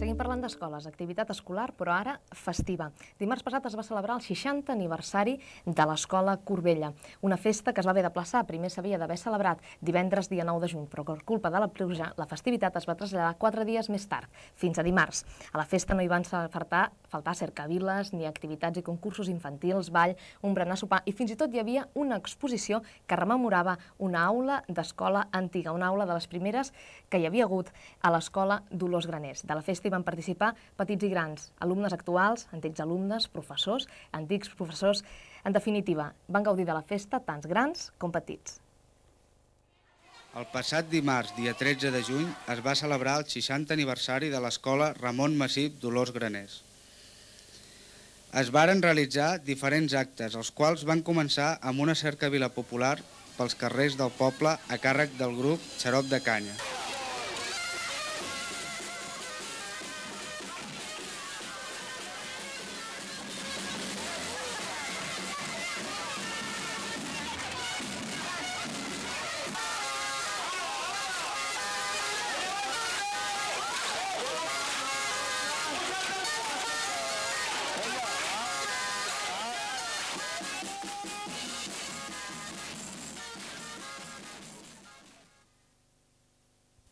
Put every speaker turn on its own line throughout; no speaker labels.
Seguimos. Seguim parlant d'escoles, activitat escolar, però ara festiva. Dimarts passat es va celebrar el 60 aniversari de l'Escola Corbella, una festa que es va haver de plaçar. Primer s'havia d'haver celebrat divendres dia 9 de juny, però per culpa de la pluja la festivitat es va traslladar quatre dies més tard, fins a dimarts. A la festa no hi van faltar, faltar cercaviles, ni activitats i concursos infantils, ball, un berenar sopar, i fins i tot hi havia una exposició que rememorava una aula d'escola antiga, una aula de les primeres que hi havia hagut a l'escola Dolors Graners. De la festa hi van participar petits i grans, alumnes actuals, antics alumnes, professors, antics professors. En definitiva, van gaudir de la festa tants grans com petits.
El passat dimarts, dia 13 de juny, es va celebrar el 60 aniversari de l'escola Ramon Massip Dolors Graners. Es varen realitzar diferents actes, els quals van començar amb una cercavila popular pels carrers del poble a càrrec del grup Xarop de Canya.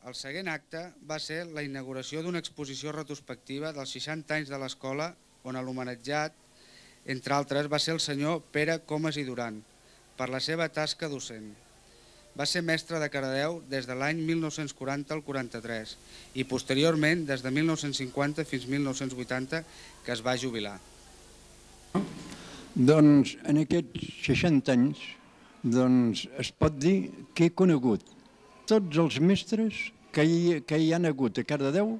El següent acte va ser la inauguració d'una exposició retrospectiva dels 60 anys de l'escola on l'homenatjat, entre altres, va ser el senyor Pere Comas i Duran per la seva tasca docent. Va ser mestre de Caradeu des de l'any 1940 al 43 i posteriorment des de 1950 fins 1980 que es va jubilar.
Doncs en aquests 60 anys doncs, es pot dir que he conegut tots els mestres que hi, que hi han hagut a Cardedeu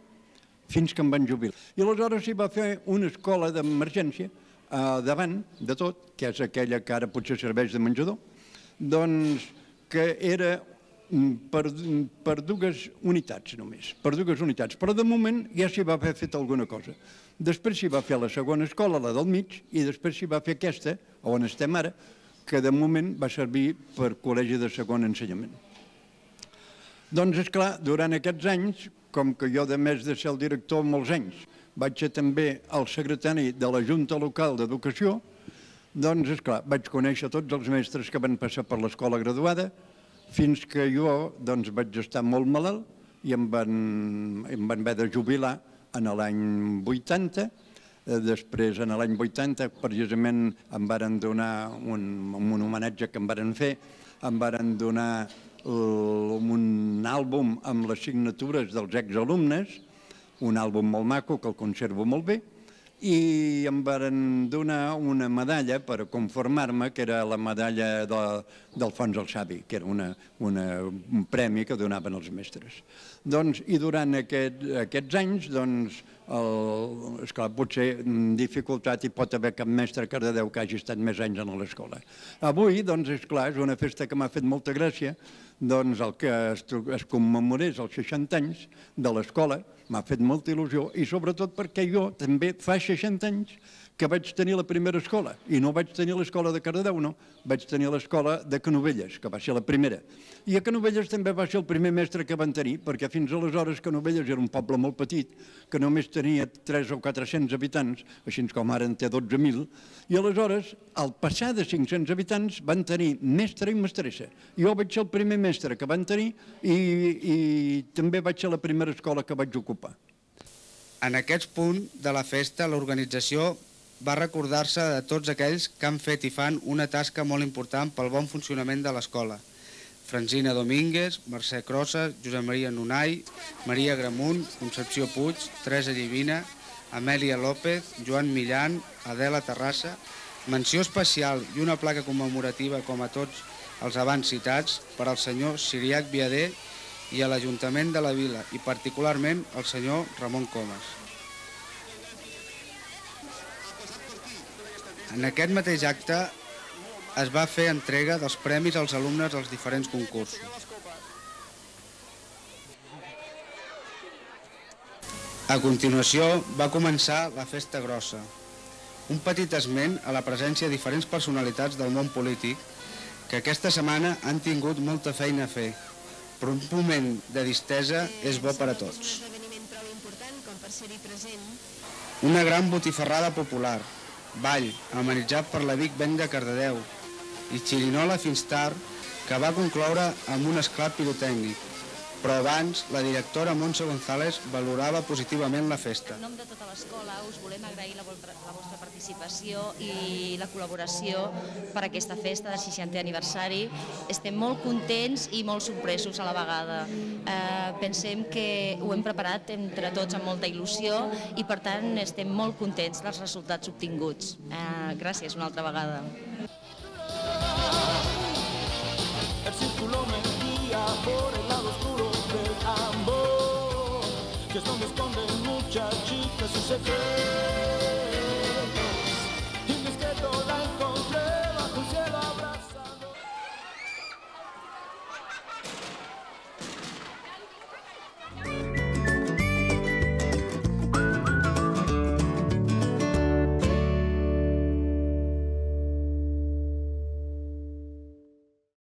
fins que em van jubilar. I aleshores s'hi va fer una escola d'emergència eh, davant de tot, que és aquella que ara potser serveix de menjador, doncs que era mm, per, per dues unitats només, per dues unitats. Però de moment ja s'hi va haver fet alguna cosa. Després s'hi va fer la segona escola, la del mig, i després s'hi va fer aquesta, on estem ara, que de moment va servir per col·legi de segon ensenyament. Doncs, és clar, durant aquests anys, com que jo, de més de ser el director molts anys, vaig ser també el secretari de la Junta Local d'Educació, doncs, és clar, vaig conèixer tots els mestres que van passar per l'escola graduada, fins que jo doncs, vaig estar molt malalt i em van, em van haver de jubilar en l'any 80, després en l'any 80 precisament em varen donar un, un homenatge que em varen fer, em varen donar un àlbum amb les signatures dels exalumnes, un àlbum molt maco que el conservo molt bé, i em varen donar una medalla per conformar-me, que era la medalla de, d'Alfons el Savi, que era una, una, un premi que donaven els mestres. Doncs, I durant aquest, aquests anys, doncs, el, esclar, potser dificultat hi pot haver cap mestre a Cardedeu que hagi estat més anys en l'escola. Avui, doncs, és clar, és una festa que m'ha fet molta gràcia, doncs el que es, es commemorés els 60 anys de l'escola, m'ha fet molta il·lusió i sobretot perquè jo també fa 60 anys que vaig tenir la primera escola i no vaig tenir l'escola de Cardedeu, no, vaig tenir l'escola de Canovelles, que va ser la primera. I a Canovelles també va ser el primer mestre que van tenir, perquè fins aleshores Canovelles era un poble molt petit, que només tenia 3 o 400 habitants, així com ara en té 12.000, i aleshores, al passar de 500 habitants, van tenir mestre i mestressa. Jo vaig ser el primer mestre que van tenir i, i també vaig ser la primera escola que vaig ocupar.
En aquest punt de la festa, l'organització va recordar-se de tots aquells que han fet i fan una tasca molt important pel bon funcionament de l'escola. Francina Domínguez, Mercè Crossa, Josep Maria Nunai, Maria Gramunt, Concepció Puig, Teresa Llivina, Amèlia López, Joan Millan, Adela Terrassa, menció especial i una placa commemorativa com a tots els abans citats per al senyor Siriac Viader i a l'Ajuntament de la Vila i particularment al senyor Ramon Comas. En aquest mateix acte es va fer entrega dels premis als alumnes dels diferents concursos. A continuació va començar la festa grossa, un petit esment a la presència de diferents personalitats del món polític que aquesta setmana han tingut molta feina a fer, però un moment de distesa és bo per a tots. Una gran botifarrada popular, ball, amenitzat per la Vic Bank de Cardedeu, i xirinola fins tard, que va concloure amb un esclat pirotècnic. Però abans, la directora Montse González valorava positivament la festa.
En nom de tota l'escola us volem agrair la vostra, la vostra participació i la col·laboració per a aquesta festa de 60è aniversari. Estem molt contents i molt sorpresos a la vegada. Eh, pensem que ho hem preparat entre tots amb molta il·lusió i per tant estem molt contents dels resultats obtinguts. Eh, gràcies una altra vegada.
El círculo me guía por es donde esconden el muchachito sus secretos. Y mi la encontré.